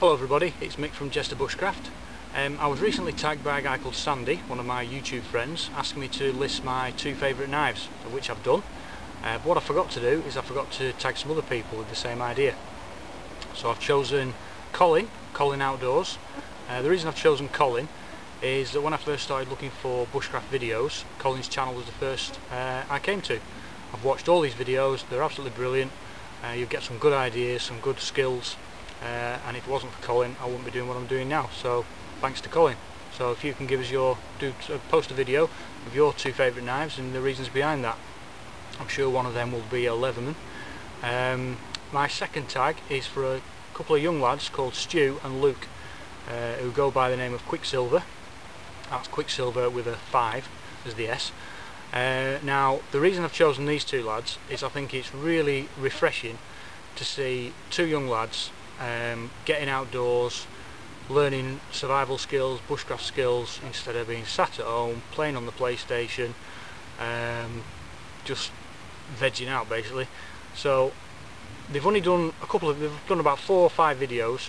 Hello everybody, it's Mick from Jester Bushcraft. Um, I was recently tagged by a guy called Sandy, one of my YouTube friends, asking me to list my two favourite knives, which I've done. Uh, what I forgot to do is I forgot to tag some other people with the same idea. So I've chosen Colin, Colin Outdoors. Uh, the reason I've chosen Colin is that when I first started looking for bushcraft videos, Colin's channel was the first uh, I came to. I've watched all these videos, they're absolutely brilliant. Uh, you get some good ideas, some good skills, uh, and if it wasn't for Colin, I wouldn't be doing what I'm doing now. So thanks to Colin. So if you can give us your, do uh, post a video of your two favourite knives and the reasons behind that. I'm sure one of them will be a Leatherman. Um, my second tag is for a couple of young lads called Stu and Luke uh, who go by the name of Quicksilver. That's Quicksilver with a 5 as the S. Uh, now the reason I've chosen these two lads is I think it's really refreshing to see two young lads um, getting outdoors, learning survival skills, bushcraft skills instead of being sat at home, playing on the PlayStation, um, just vegging out basically. So they've only done a couple of, they've done about four or five videos.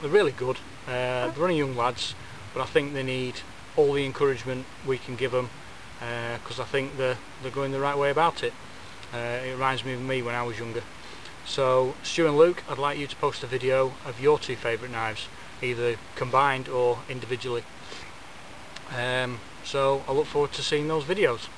They're really good. Uh, they're only young lads, but I think they need all the encouragement we can give them because uh, I think they're, they're going the right way about it. Uh, it reminds me of me when I was younger. So Stu and Luke, I'd like you to post a video of your two favourite knives, either combined or individually. Um, so I look forward to seeing those videos.